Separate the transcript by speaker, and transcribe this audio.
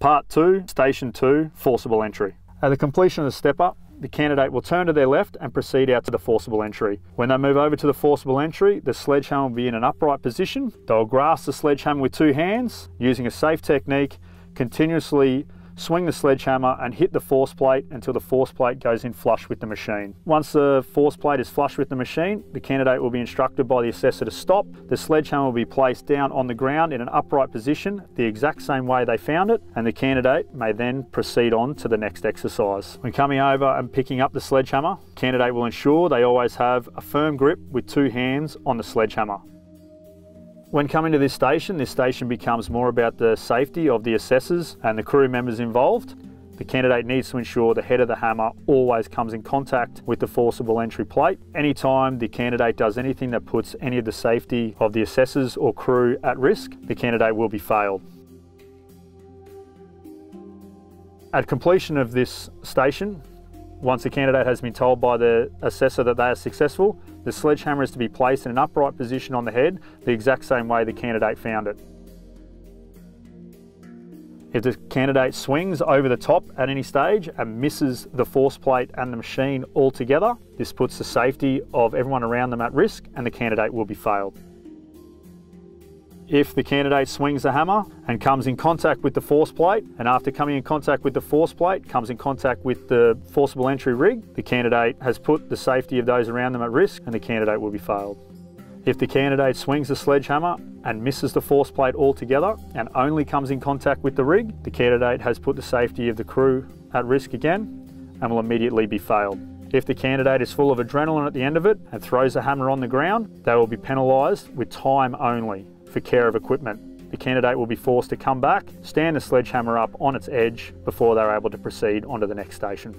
Speaker 1: Part 2, Station 2, Forcible Entry. At the completion of the step up, the candidate will turn to their left and proceed out to the forcible entry. When they move over to the forcible entry, the sledgehammer will be in an upright position. They'll grasp the sledgehammer with two hands using a safe technique, continuously swing the sledgehammer and hit the force plate until the force plate goes in flush with the machine. Once the force plate is flush with the machine, the candidate will be instructed by the assessor to stop. The sledgehammer will be placed down on the ground in an upright position, the exact same way they found it, and the candidate may then proceed on to the next exercise. When coming over and picking up the sledgehammer, candidate will ensure they always have a firm grip with two hands on the sledgehammer. When coming to this station, this station becomes more about the safety of the assessors and the crew members involved. The candidate needs to ensure the head of the hammer always comes in contact with the forcible entry plate. Anytime the candidate does anything that puts any of the safety of the assessors or crew at risk, the candidate will be failed. At completion of this station, once the candidate has been told by the assessor that they are successful, the sledgehammer is to be placed in an upright position on the head, the exact same way the candidate found it. If the candidate swings over the top at any stage and misses the force plate and the machine altogether, this puts the safety of everyone around them at risk and the candidate will be failed. If the candidate swings the hammer and comes in contact with the force plate, and after coming in contact with the force plate, comes in contact with the forcible entry rig, the candidate has put the safety of those around them at risk and the candidate will be failed. If the candidate swings the sledgehammer and misses the force plate altogether and only comes in contact with the rig, the candidate has put the safety of the crew at risk again and will immediately be failed. If the candidate is full of adrenaline at the end of it and throws the hammer on the ground, they will be penalised with time only for care of equipment. The candidate will be forced to come back, stand the sledgehammer up on its edge before they're able to proceed onto the next station.